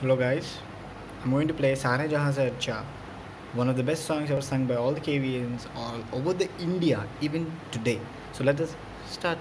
Hello guys, I'm going to play Sare Jahan Se Acha, one of the best songs ever sung by all the KVNs all over the India even today. So let us start.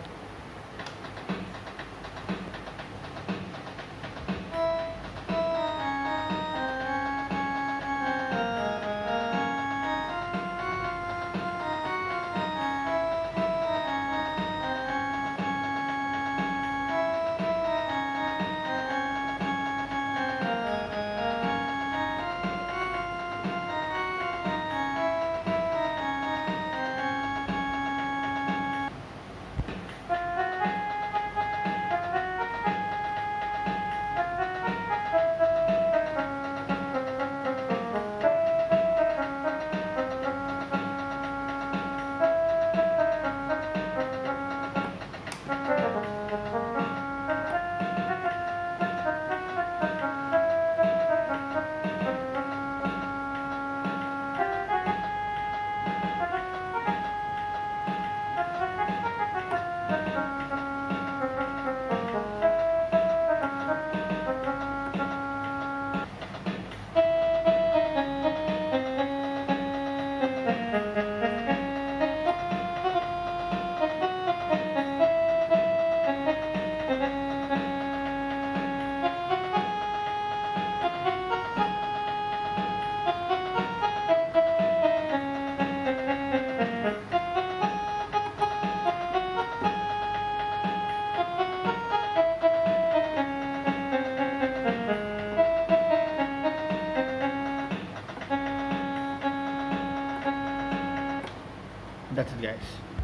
That's it guys.